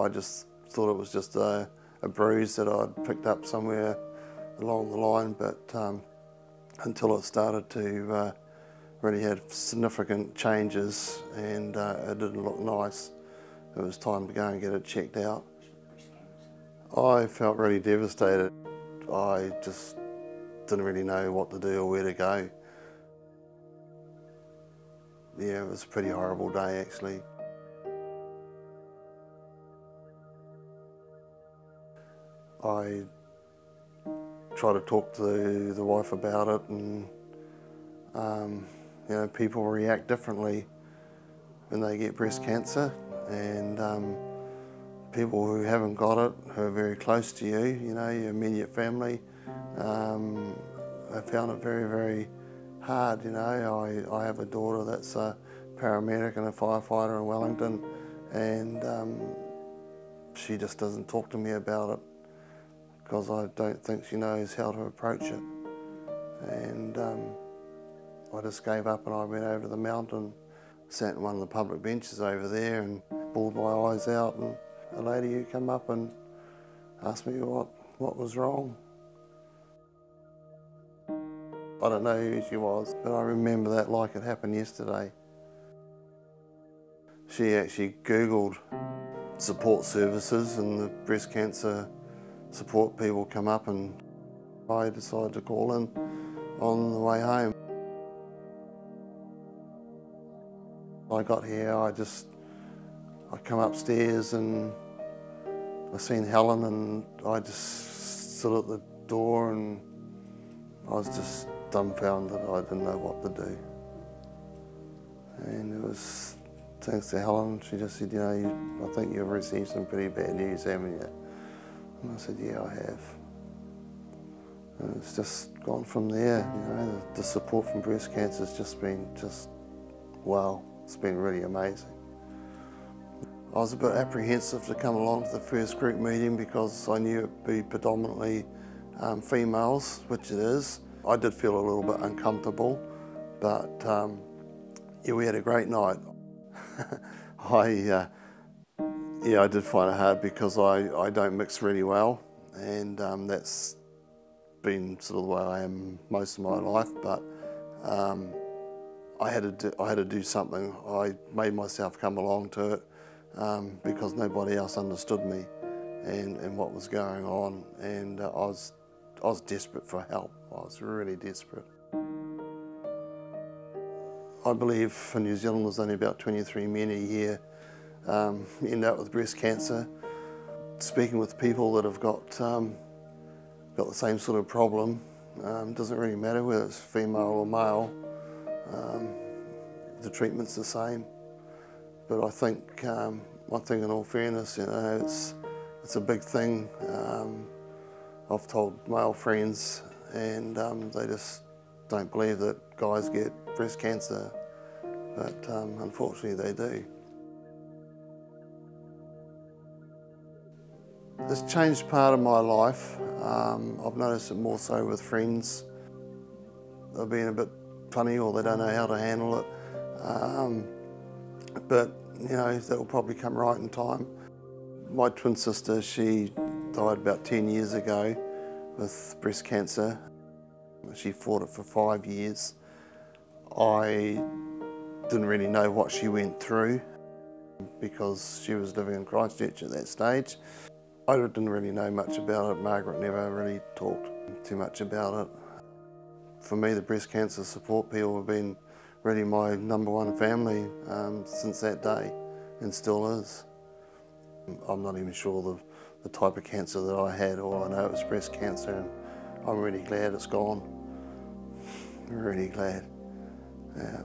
I just thought it was just a, a bruise that I'd picked up somewhere along the line, but um, until it started to uh, really have significant changes and uh, it didn't look nice, it was time to go and get it checked out. I felt really devastated. I just didn't really know what to do or where to go. Yeah, it was a pretty horrible day actually. I try to talk to the wife about it and um, you know people react differently when they get breast cancer and um, people who haven't got it who are very close to you, you know, your immediate family, um, I found it very, very hard, you know. I, I have a daughter that's a paramedic and a firefighter in Wellington and um, she just doesn't talk to me about it because I don't think she knows how to approach it. And um, I just gave up and I went over to the mountain, sat in one of the public benches over there and bawled my eyes out and a lady who came up and asked me what, what was wrong. I don't know who she was, but I remember that like it happened yesterday. She actually Googled support services and the breast cancer support people come up and I decided to call in on the way home. I got here, I just, I come upstairs and I seen Helen and I just stood at the door and I was just dumbfounded. I didn't know what to do. And it was thanks to Helen, she just said, you know, you, I think you've received some pretty bad news, haven't you? And I said, yeah, I have. And it's just gone from there, you know, the, the support from breast cancer has just been just, wow, it's been really amazing. I was a bit apprehensive to come along to the first group meeting because I knew it'd be predominantly um, females, which it is. I did feel a little bit uncomfortable, but um, yeah, we had a great night. I uh, yeah, I did find it hard because I, I don't mix really well, and um, that's been sort of the way I am most of my life. But um, I had to do, I had to do something. I made myself come along to it um, because nobody else understood me and, and what was going on, and uh, I was I was desperate for help. I was really desperate. I believe in New Zealand there's only about 23 men a year um, end up with breast cancer. Speaking with people that have got um, got the same sort of problem, um, doesn't really matter whether it's female or male. Um, the treatment's the same. But I think um, one thing in all fairness, you know, it's it's a big thing. Um, I've told male friends, and they just don't believe that guys get breast cancer, but unfortunately they do. It's changed part of my life. Um, I've noticed it more so with friends. They're being a bit funny or they don't know how to handle it. Um, but, you know, that will probably come right in time. My twin sister, she died about 10 years ago with breast cancer. She fought it for five years. I didn't really know what she went through because she was living in Christchurch at that stage. I didn't really know much about it. Margaret never really talked too much about it. For me, the breast cancer support people have been really my number one family um, since that day and still is. I'm not even sure the, the type of cancer that I had. All I know it was breast cancer and I'm really glad it's gone. really glad. Yeah.